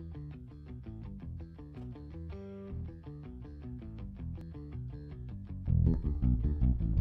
Thank you.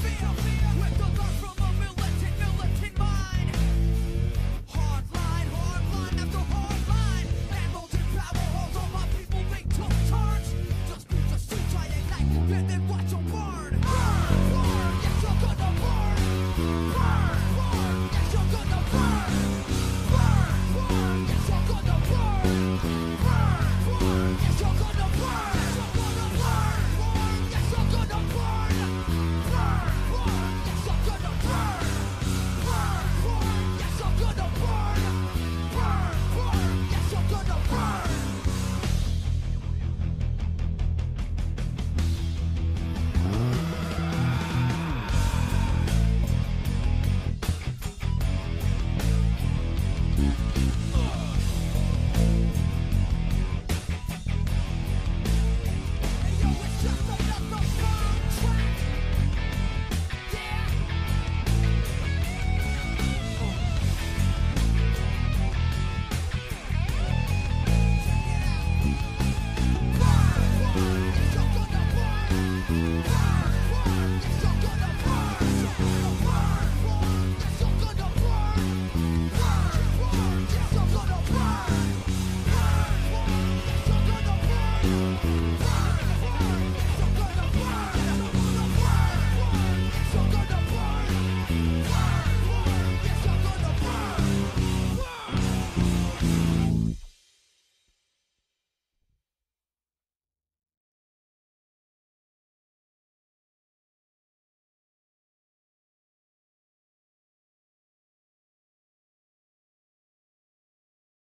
feel, feel.